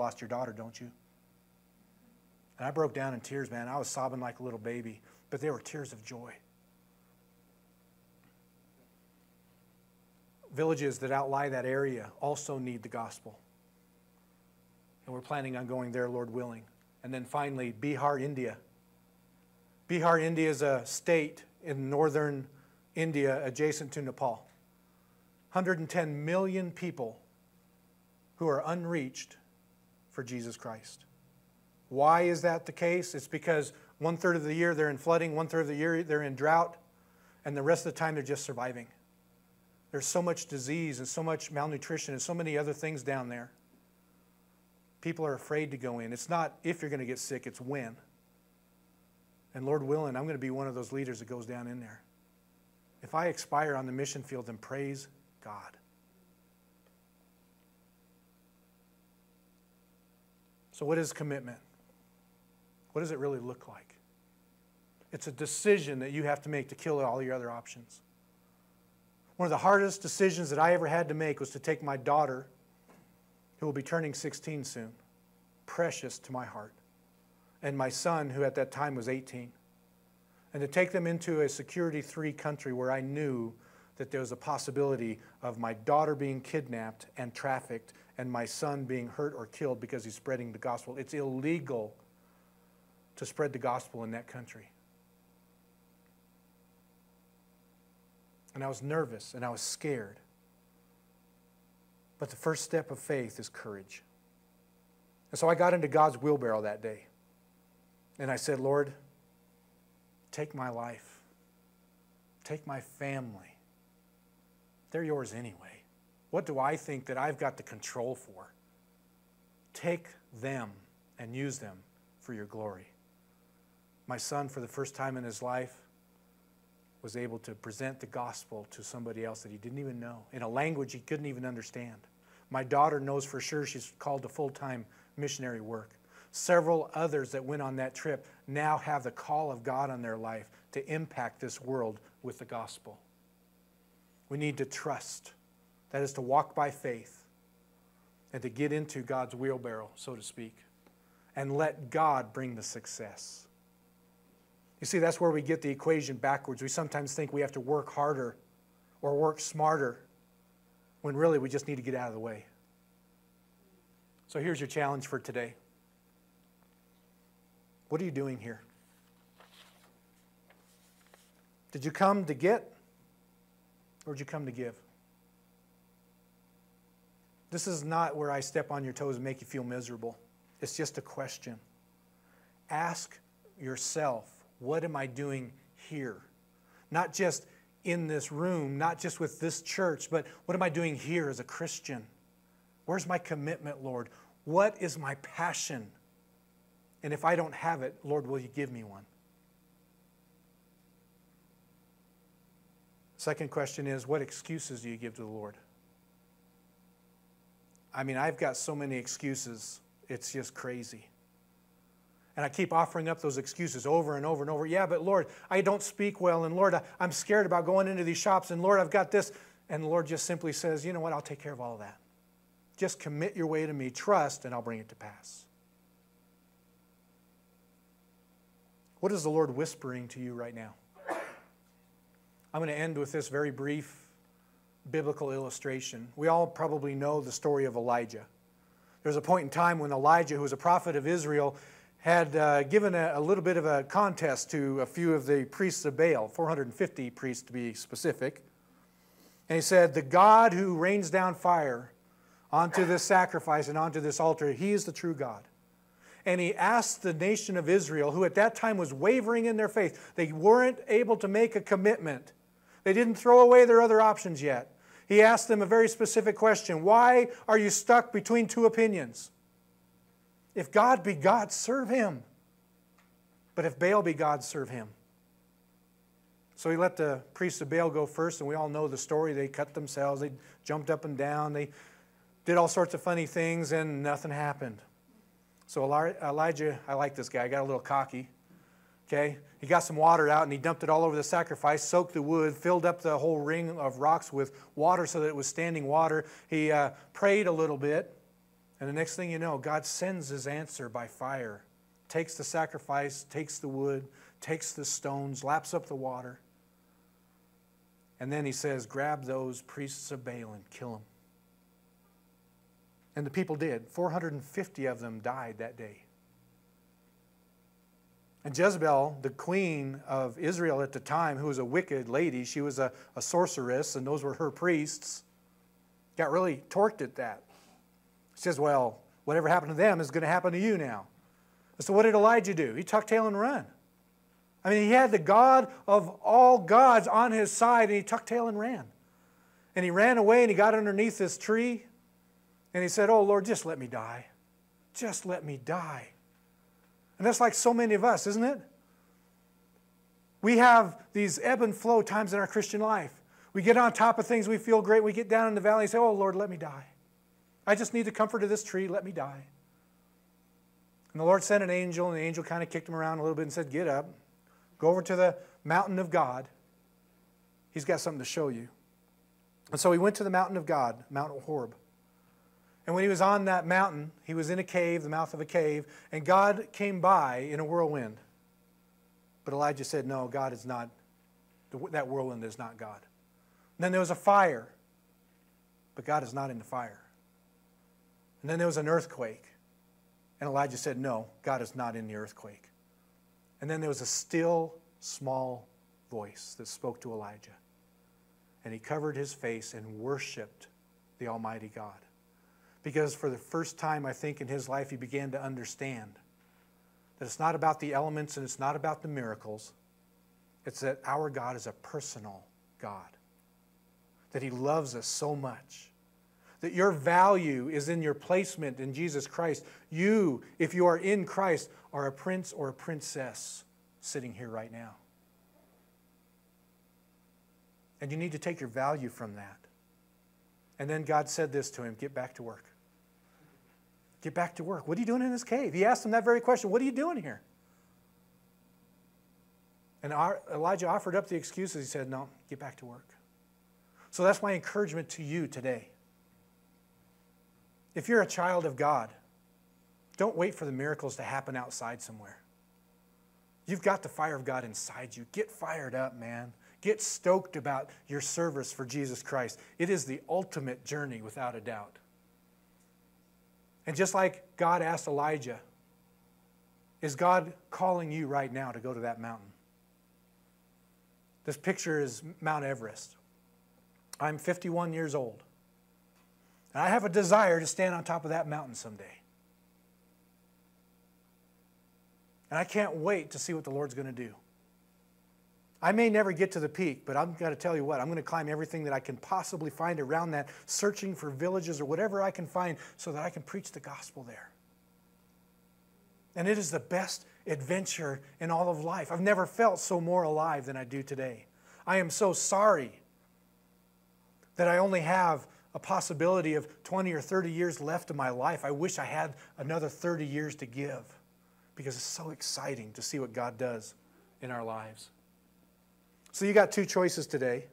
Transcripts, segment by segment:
lost your daughter, don't you? And I broke down in tears, man. I was sobbing like a little baby, but they were tears of joy. Villages that outlie that area also need the gospel. And we're planning on going there, Lord willing. And then finally, Bihar, India. Bihar, India is a state in northern India adjacent to Nepal. 110 million people who are unreached for Jesus Christ. Why is that the case? It's because one third of the year they're in flooding, one third of the year they're in drought, and the rest of the time they're just surviving. There's so much disease and so much malnutrition and so many other things down there. People are afraid to go in. It's not if you're going to get sick, it's when. And Lord willing, I'm going to be one of those leaders that goes down in there. If I expire on the mission field, then praise God. So, what is commitment? What does it really look like? It's a decision that you have to make to kill all your other options. One of the hardest decisions that I ever had to make was to take my daughter, who will be turning 16 soon, precious to my heart, and my son, who at that time was 18, and to take them into a security three country where I knew that there was a possibility of my daughter being kidnapped and trafficked and my son being hurt or killed because he's spreading the gospel. It's illegal to spread the gospel in that country. And I was nervous and I was scared. But the first step of faith is courage. And so I got into God's wheelbarrow that day. And I said, Lord, take my life, take my family. They're yours anyway. What do I think that I've got the control for? Take them and use them for your glory my son, for the first time in his life, was able to present the gospel to somebody else that he didn't even know in a language he couldn't even understand. My daughter knows for sure she's called to full time missionary work. Several others that went on that trip now have the call of God on their life to impact this world with the gospel. We need to trust. That is to walk by faith and to get into God's wheelbarrow, so to speak, and let God bring the success. You see, that's where we get the equation backwards. We sometimes think we have to work harder or work smarter when really we just need to get out of the way. So here's your challenge for today. What are you doing here? Did you come to get or did you come to give? This is not where I step on your toes and make you feel miserable. It's just a question. Ask yourself what am I doing here? Not just in this room, not just with this church, but what am I doing here as a Christian? Where's my commitment, Lord? What is my passion? And if I don't have it, Lord, will you give me one? Second question is what excuses do you give to the Lord? I mean, I've got so many excuses, it's just crazy. And I keep offering up those excuses over and over and over. Yeah, but Lord, I don't speak well. And Lord, I'm scared about going into these shops. And Lord, I've got this. And the Lord just simply says, you know what? I'll take care of all of that. Just commit your way to me, trust, and I'll bring it to pass. What is the Lord whispering to you right now? I'm going to end with this very brief biblical illustration. We all probably know the story of Elijah. There's a point in time when Elijah, who was a prophet of Israel, had uh, given a, a, little bit of a contest to a few of the priests of Baal, 450 priests to be specific. And he said, The God who rains down fire onto this sacrifice and onto this altar, he is the true God. And he asked the nation of Israel, who at that time was wavering in their faith, they weren't able to make a commitment. They didn't throw away their other options yet. He asked them a very specific question Why are you stuck between two opinions? If God be God, serve him. But if Baal be God, serve him. So he let the priests of Baal go first, and we all know the story. They cut themselves, they jumped up and down, they did all sorts of funny things, and nothing happened. So Elijah, I like this guy, got a little cocky. Okay? He got some water out and he dumped it all over the sacrifice, soaked the wood, filled up the whole ring of rocks with water so that it was standing water. He uh, prayed a little bit. And the next thing you know, God sends his answer by fire, takes the sacrifice, takes the wood, takes the stones, laps up the water. And then he says, Grab those priests of Baal and kill them. And the people did. 450 of them died that day. And Jezebel, the queen of Israel at the time, who was a wicked lady, she was a, a sorceress, and those were her priests, got really torqued at that. She says, Well, whatever happened to them is going to happen to you now. so, what did Elijah do? He tucked tail and run. I mean, he had the God of all gods on his side, and he tucked tail and ran. And he ran away and he got underneath this tree, and he said, Oh, Lord, just let me die. Just let me die. And that's like so many of us, isn't it? We have these ebb and flow times in our Christian life. We get on top of things, we feel great. We get down in the valley and say, Oh, Lord, let me die. I just need the comfort of this tree, let me die. And the Lord sent an angel, and the angel kind of kicked him around a little bit and said, Get up, go over to the mountain of God. He's got something to show you. And so he went to the mountain of God, Mount Horeb. And when he was on that mountain, he was in a cave, the mouth of a cave, and God came by in a whirlwind. But Elijah said, No, God is not, that whirlwind is not God. And then there was a fire, but God is not in the fire. And then there was an earthquake, and Elijah said, No, God is not in the earthquake. And then there was a still, small voice that spoke to Elijah. And he covered his face and worshiped the Almighty God. Because for the first time, I think, in his life, he began to understand that it's not about the elements and it's not about the miracles. It's that our God is a personal God, that he loves us so much. That your value is in your placement in Jesus Christ. You, if you are in Christ, are a prince or a princess sitting here right now. And you need to take your value from that. And then God said this to him get back to work. Get back to work. What are you doing in this cave? He asked him that very question What are you doing here? And Elijah offered up the excuses. He said, No, get back to work. So that's my encouragement to you today. If you're a child of God, don't wait for the miracles to happen outside somewhere. You've got the fire of God inside you. Get fired up, man. Get stoked about your service for Jesus Christ. It is the ultimate journey, without a doubt. And just like God asked Elijah, is God calling you right now to go to that mountain? This picture is Mount Everest. I'm 51 years old. And I have a desire to stand on top of that mountain someday. And I can't wait to see what the Lord's going to do. I may never get to the peak, but I'm going to tell you what, I'm going to climb everything that I can possibly find around that, searching for villages or whatever I can find so that I can preach the gospel there. And it is the best adventure in all of life. I've never felt so more alive than I do today. I am so sorry that I only have a possibility of 20 or 30 years left of my life. I wish I had another 30 years to give because it's so exciting to see what God does in our lives. So you got two choices today.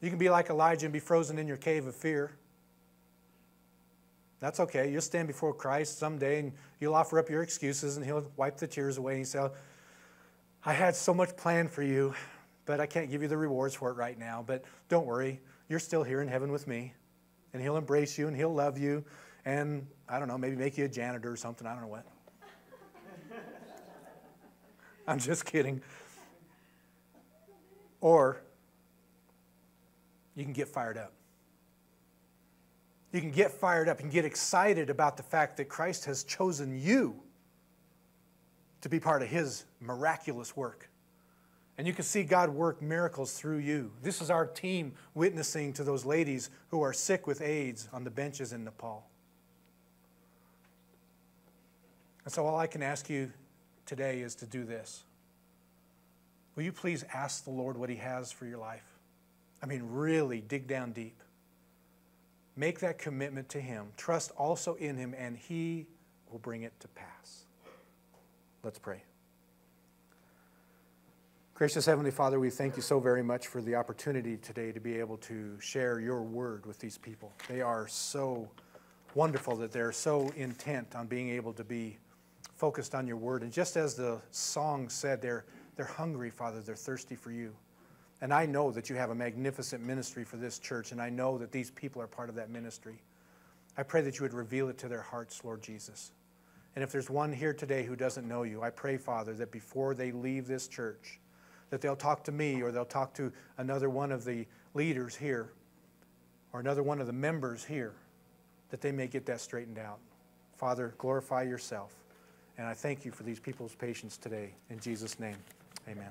You can be like Elijah and be frozen in your cave of fear. That's okay. You'll stand before Christ someday and you'll offer up your excuses and he'll wipe the tears away and he'll say, I had so much planned for you, but I can't give you the rewards for it right now. But don't worry, you're still here in heaven with me. And he'll embrace you and he'll love you and I don't know, maybe make you a janitor or something. I don't know what. I'm just kidding. Or you can get fired up. You can get fired up and get excited about the fact that Christ has chosen you to be part of his miraculous work. And you can see God work miracles through you. This is our team witnessing to those ladies who are sick with AIDS on the benches in Nepal. And so, all I can ask you today is to do this. Will you please ask the Lord what He has for your life? I mean, really dig down deep. Make that commitment to Him. Trust also in Him, and He will bring it to pass. Let's pray. Gracious Heavenly Father, we thank you so very much for the opportunity today to be able to share your word with these people. They are so wonderful that they're so intent on being able to be focused on your word. And just as the song said, they're, they're hungry, Father, they're thirsty for you. And I know that you have a magnificent ministry for this church, and I know that these people are part of that ministry. I pray that you would reveal it to their hearts, Lord Jesus. And if there's one here today who doesn't know you, I pray, Father, that before they leave this church, that they'll talk to me or they'll talk to another one of the leaders here or another one of the members here, that they may get that straightened out. Father, glorify yourself. And I thank you for these people's patience today. In Jesus' name, amen.